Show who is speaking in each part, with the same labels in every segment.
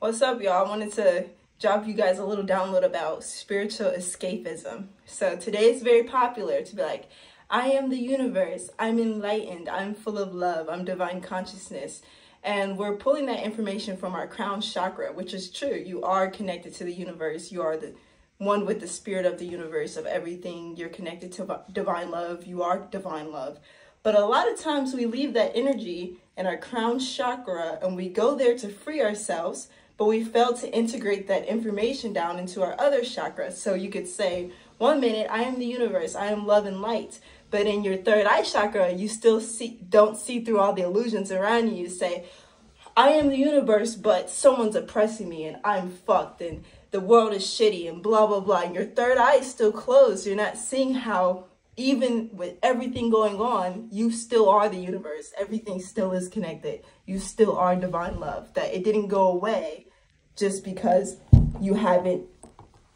Speaker 1: What's up, y'all? I wanted to drop you guys a little download about spiritual escapism. So today is very popular to be like, I am the universe, I'm enlightened, I'm full of love, I'm divine consciousness. And we're pulling that information from our crown chakra, which is true. You are connected to the universe. You are the one with the spirit of the universe, of everything. You're connected to divine love. You are divine love. But a lot of times we leave that energy in our crown chakra and we go there to free ourselves, but we fail to integrate that information down into our other chakras. So you could say, one minute, I am the universe, I am love and light. But in your third eye chakra, you still see, don't see through all the illusions around you. You say, I am the universe, but someone's oppressing me and I'm fucked and the world is shitty and blah, blah, blah. And your third eye is still closed. You're not seeing how even with everything going on, you still are the universe. Everything still is connected. You still are divine love. That it didn't go away just because you haven't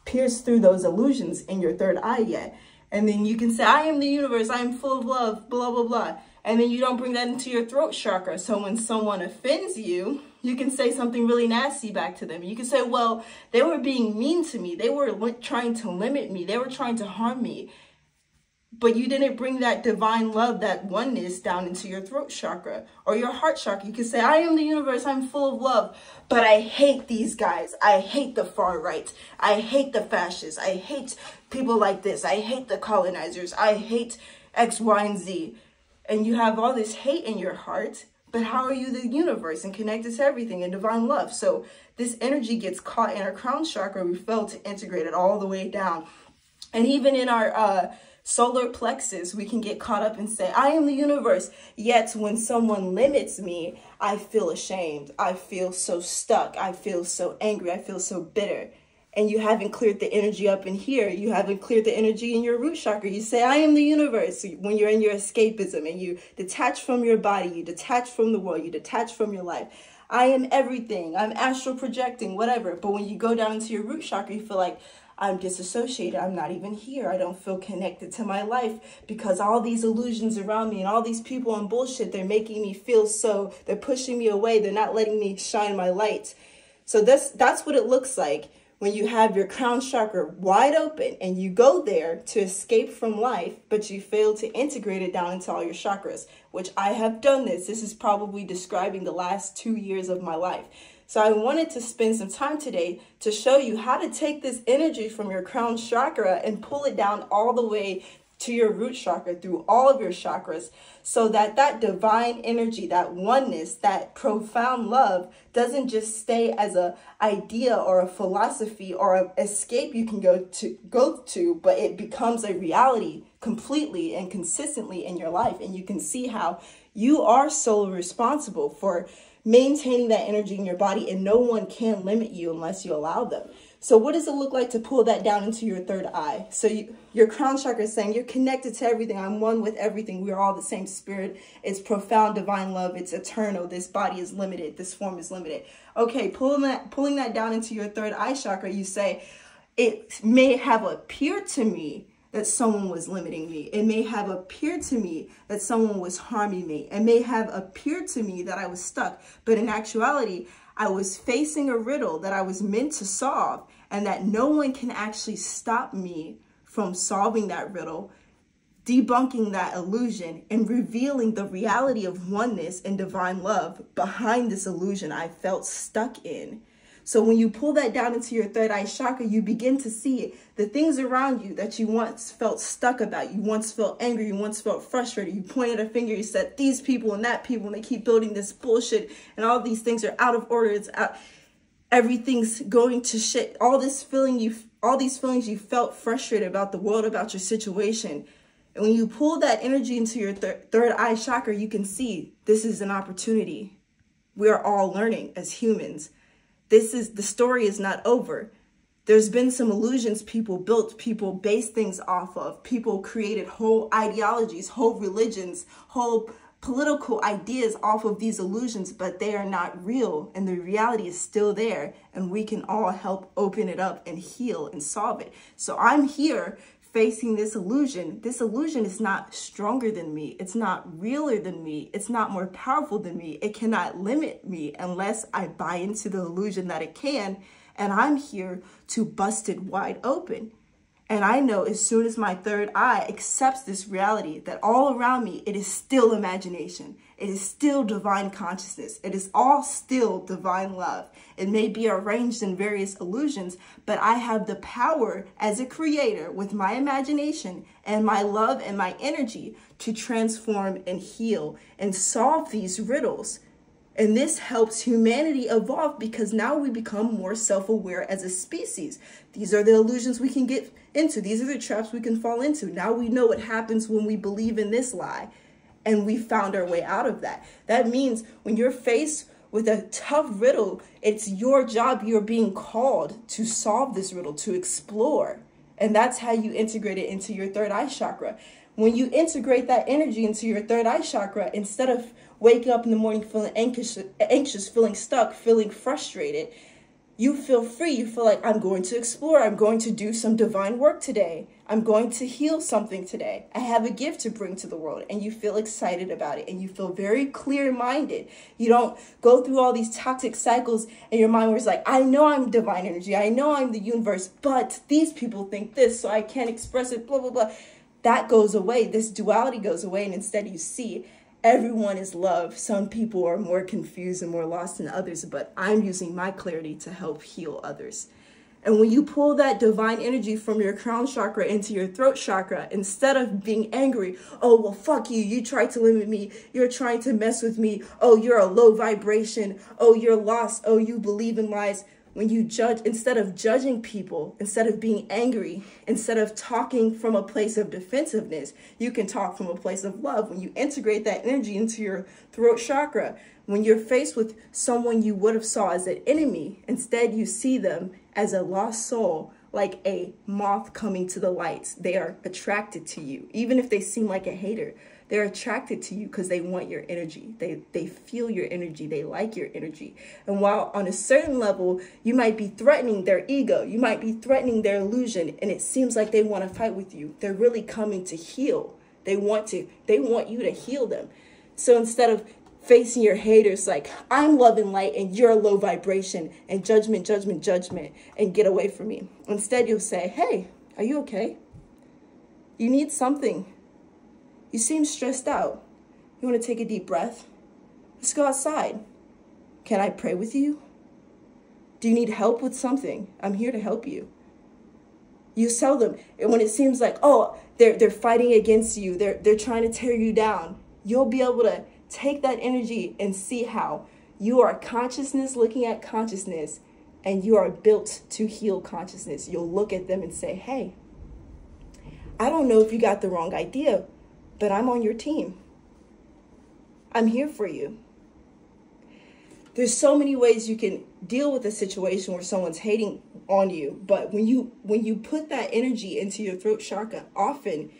Speaker 1: pierced through those illusions in your third eye yet. And then you can say, I am the universe. I am full of love, blah, blah, blah. And then you don't bring that into your throat chakra. So when someone offends you, you can say something really nasty back to them. You can say, well, they were being mean to me. They were trying to limit me. They were trying to harm me but you didn't bring that divine love, that oneness down into your throat chakra or your heart chakra. You can say, I am the universe, I'm full of love, but I hate these guys. I hate the far right. I hate the fascists. I hate people like this. I hate the colonizers. I hate X, Y, and Z. And you have all this hate in your heart, but how are you the universe and connected to everything in divine love? So this energy gets caught in our crown chakra. We fail to integrate it all the way down. And even in our, uh, solar plexus, we can get caught up and say, I am the universe. Yet when someone limits me, I feel ashamed. I feel so stuck. I feel so angry. I feel so bitter. And you haven't cleared the energy up in here. You haven't cleared the energy in your root chakra. You say, I am the universe. When you're in your escapism and you detach from your body, you detach from the world, you detach from your life. I am everything. I'm astral projecting, whatever. But when you go down into your root chakra, you feel like, I'm disassociated. I'm not even here. I don't feel connected to my life because all these illusions around me and all these people and bullshit, they're making me feel so, they're pushing me away. They're not letting me shine my light. So that's, that's what it looks like when you have your crown chakra wide open and you go there to escape from life, but you fail to integrate it down into all your chakras, which I have done this. This is probably describing the last two years of my life. So I wanted to spend some time today to show you how to take this energy from your crown chakra and pull it down all the way to your root chakra through all of your chakras so that that divine energy that oneness that profound love doesn't just stay as a idea or a philosophy or an escape you can go to go to but it becomes a reality completely and consistently in your life. And you can see how you are solely responsible for maintaining that energy in your body and no one can limit you unless you allow them. So what does it look like to pull that down into your third eye? So you, your crown chakra is saying you're connected to everything. I'm one with everything. We are all the same spirit. It's profound divine love. It's eternal. This body is limited. This form is limited. Okay, pulling that, pulling that down into your third eye chakra, you say, it may have appeared to me that someone was limiting me. It may have appeared to me that someone was harming me. It may have appeared to me that I was stuck. But in actuality, I was facing a riddle that I was meant to solve and that no one can actually stop me from solving that riddle, debunking that illusion, and revealing the reality of oneness and divine love behind this illusion I felt stuck in. So when you pull that down into your third eye chakra, you begin to see it. The things around you that you once felt stuck about. You once felt angry. You once felt frustrated. You pointed a finger. You said, these people and that people, and they keep building this bullshit. And all these things are out of order. It's out. Everything's going to shit. All this feeling you, all these feelings you felt frustrated about the world, about your situation. And when you pull that energy into your thir third eye chakra, you can see this is an opportunity. We are all learning as humans this is the story is not over. There's been some illusions people built, people based things off of. People created whole ideologies, whole religions, whole political ideas off of these illusions, but they are not real. And the reality is still there. And we can all help open it up and heal and solve it. So I'm here facing this illusion, this illusion is not stronger than me. It's not realer than me. It's not more powerful than me. It cannot limit me unless I buy into the illusion that it can. And I'm here to bust it wide open. And I know as soon as my third eye accepts this reality that all around me, it is still imagination. It is still divine consciousness. It is all still divine love. It may be arranged in various illusions, but I have the power as a creator with my imagination and my love and my energy to transform and heal and solve these riddles and this helps humanity evolve because now we become more self aware as a species. These are the illusions we can get into, these are the traps we can fall into. Now we know what happens when we believe in this lie, and we found our way out of that. That means when you're faced with a tough riddle, it's your job, you're being called to solve this riddle, to explore. And that's how you integrate it into your third eye chakra. When you integrate that energy into your third eye chakra, instead of waking up in the morning feeling anxious, anxious, feeling stuck, feeling frustrated, you feel free. You feel like I'm going to explore. I'm going to do some divine work today. I'm going to heal something today. I have a gift to bring to the world and you feel excited about it and you feel very clear minded. You don't go through all these toxic cycles in your mind it's like, I know I'm divine energy. I know I'm the universe, but these people think this, so I can't express it, blah, blah, blah. That goes away. This duality goes away and instead you see everyone is love. Some people are more confused and more lost than others, but I'm using my clarity to help heal others. And when you pull that divine energy from your crown chakra into your throat chakra, instead of being angry, oh, well, fuck you, you tried to limit me, you're trying to mess with me, oh, you're a low vibration, oh, you're lost, oh, you believe in lies, when you judge, instead of judging people, instead of being angry, instead of talking from a place of defensiveness, you can talk from a place of love. When you integrate that energy into your throat chakra, when you're faced with someone you would have saw as an enemy, instead you see them as a lost soul, like a moth coming to the lights. They are attracted to you, even if they seem like a hater. They're attracted to you because they want your energy. They, they feel your energy. They like your energy. And while on a certain level, you might be threatening their ego, you might be threatening their illusion, and it seems like they want to fight with you. They're really coming to heal. They want to, they want you to heal them. So instead of facing your haters like I'm love and light and you're a low vibration and judgment, judgment, judgment, and get away from me. Instead, you'll say, Hey, are you okay? You need something. You seem stressed out. You want to take a deep breath? Let's go outside. Can I pray with you? Do you need help with something? I'm here to help you. You tell them, and when it seems like, oh, they're, they're fighting against you, they're, they're trying to tear you down, you'll be able to take that energy and see how you are consciousness looking at consciousness and you are built to heal consciousness. You'll look at them and say, hey, I don't know if you got the wrong idea, but I'm on your team. I'm here for you. There's so many ways you can deal with a situation where someone's hating on you, but when you when you put that energy into your throat chakra, often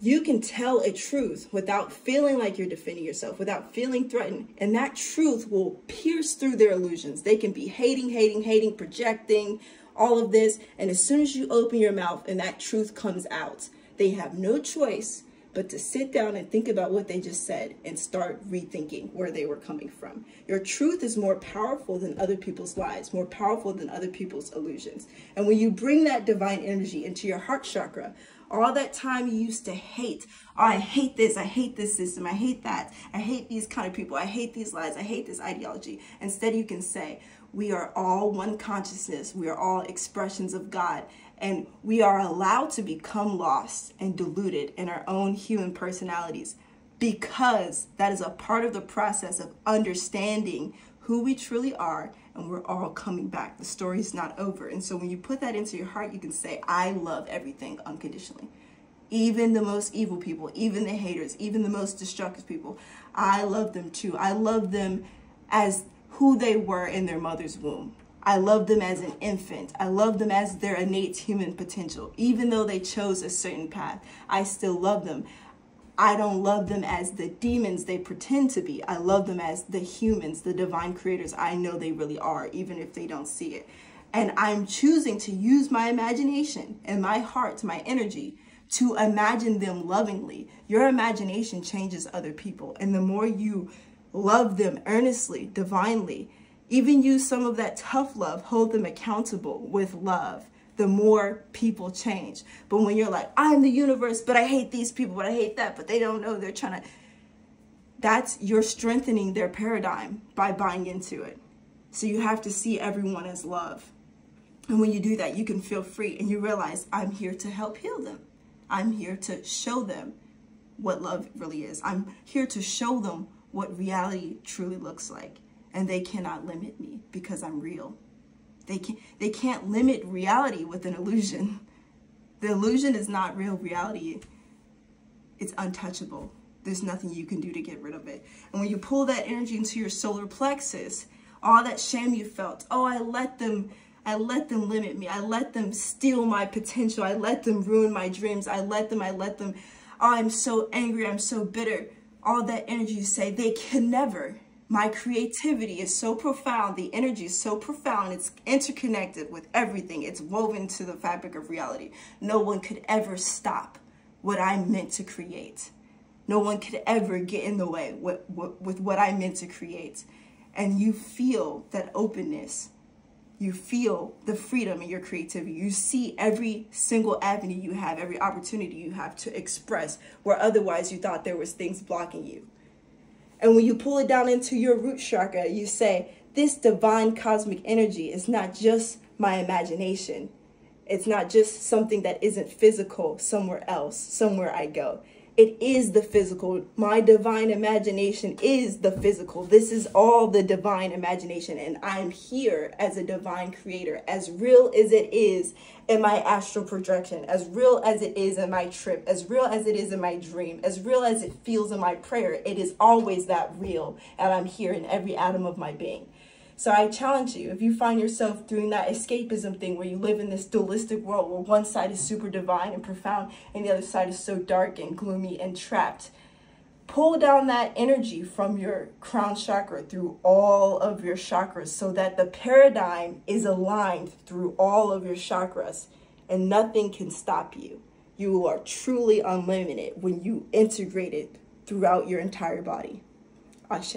Speaker 1: you can tell a truth without feeling like you're defending yourself, without feeling threatened. And that truth will pierce through their illusions. They can be hating, hating, hating, projecting, all of this. And as soon as you open your mouth and that truth comes out, they have no choice but to sit down and think about what they just said and start rethinking where they were coming from. Your truth is more powerful than other people's lies, more powerful than other people's illusions. And when you bring that divine energy into your heart chakra, all that time you used to hate, oh, I hate this, I hate this system, I hate that, I hate these kind of people, I hate these lies, I hate this ideology. Instead, you can say, we are all one consciousness, we are all expressions of God and we are allowed to become lost and deluded in our own human personalities because that is a part of the process of understanding who we truly are and we're all coming back. The story's not over. And so when you put that into your heart, you can say, I love everything unconditionally. Even the most evil people, even the haters, even the most destructive people, I love them too. I love them as who they were in their mother's womb. I love them as an infant. I love them as their innate human potential. Even though they chose a certain path, I still love them. I don't love them as the demons they pretend to be. I love them as the humans, the divine creators I know they really are, even if they don't see it. And I'm choosing to use my imagination and my heart, my energy to imagine them lovingly. Your imagination changes other people. And the more you love them earnestly, divinely, even use some of that tough love, hold them accountable with love, the more people change. But when you're like, I'm the universe, but I hate these people, but I hate that, but they don't know they're trying to, that's, you're strengthening their paradigm by buying into it. So you have to see everyone as love. And when you do that, you can feel free and you realize, I'm here to help heal them. I'm here to show them what love really is. I'm here to show them what reality truly looks like. And they cannot limit me because I'm real. They, can, they can't limit reality with an illusion. The illusion is not real reality. It's untouchable. There's nothing you can do to get rid of it. And when you pull that energy into your solar plexus, all that shame you felt, oh, I let them I let them limit me. I let them steal my potential. I let them ruin my dreams. I let them, I let them, oh, I'm so angry. I'm so bitter. All that energy you say, they can never. My creativity is so profound. The energy is so profound. It's interconnected with everything. It's woven to the fabric of reality. No one could ever stop what I meant to create. No one could ever get in the way with, with, what I meant to create. And you feel that openness you feel the freedom in your creativity. You see every single avenue you have, every opportunity you have to express where otherwise you thought there was things blocking you. And when you pull it down into your root chakra, you say, this divine cosmic energy is not just my imagination. It's not just something that isn't physical somewhere else, somewhere I go. It is the physical. My divine imagination is the physical. This is all the divine imagination. And I'm here as a divine creator, as real as it is in my astral projection, as real as it is in my trip, as real as it is in my dream, as real as it feels in my prayer. It is always that real. And I'm here in every atom of my being. So I challenge you, if you find yourself doing that escapism thing where you live in this dualistic world where one side is super divine and profound and the other side is so dark and gloomy and trapped, pull down that energy from your crown chakra through all of your chakras so that the paradigm is aligned through all of your chakras and nothing can stop you. You are truly unlimited when you integrate it throughout your entire body. Ashe.